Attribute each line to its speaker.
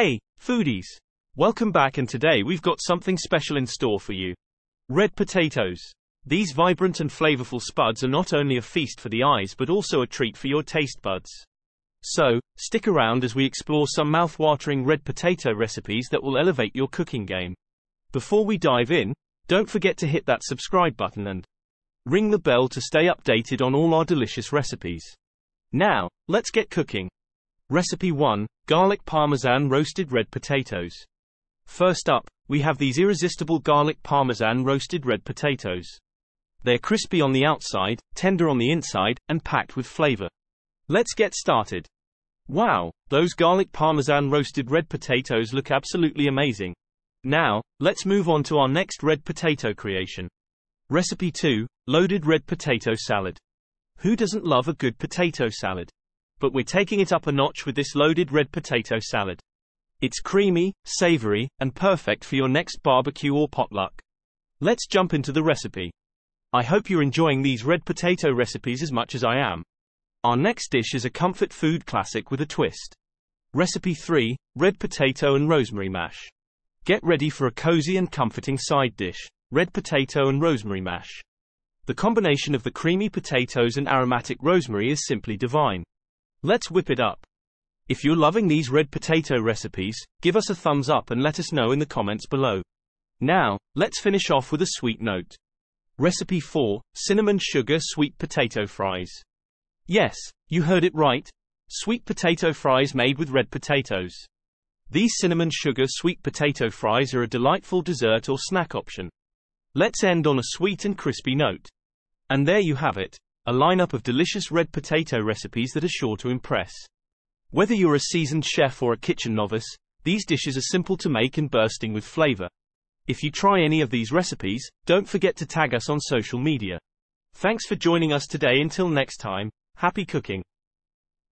Speaker 1: Hey, foodies! Welcome back and today we've got something special in store for you. Red potatoes. These vibrant and flavorful spuds are not only a feast for the eyes but also a treat for your taste buds. So, stick around as we explore some mouth-watering red potato recipes that will elevate your cooking game. Before we dive in, don't forget to hit that subscribe button and ring the bell to stay updated on all our delicious recipes. Now, let's get cooking. Recipe 1 Garlic Parmesan Roasted Red Potatoes. First up, we have these irresistible garlic parmesan roasted red potatoes. They're crispy on the outside, tender on the inside, and packed with flavor. Let's get started. Wow, those garlic parmesan roasted red potatoes look absolutely amazing. Now, let's move on to our next red potato creation. Recipe 2 Loaded Red Potato Salad. Who doesn't love a good potato salad? But we're taking it up a notch with this loaded red potato salad. It's creamy, savory, and perfect for your next barbecue or potluck. Let's jump into the recipe. I hope you're enjoying these red potato recipes as much as I am. Our next dish is a comfort food classic with a twist. Recipe 3 Red Potato and Rosemary Mash. Get ready for a cozy and comforting side dish red potato and rosemary mash. The combination of the creamy potatoes and aromatic rosemary is simply divine. Let's whip it up. If you're loving these red potato recipes, give us a thumbs up and let us know in the comments below. Now, let's finish off with a sweet note. Recipe 4 Cinnamon Sugar Sweet Potato Fries. Yes, you heard it right. Sweet potato fries made with red potatoes. These cinnamon sugar sweet potato fries are a delightful dessert or snack option. Let's end on a sweet and crispy note. And there you have it a lineup of delicious red potato recipes that are sure to impress. Whether you're a seasoned chef or a kitchen novice, these dishes are simple to make and bursting with flavor. If you try any of these recipes, don't forget to tag us on social media. Thanks for joining us today until next time, happy cooking.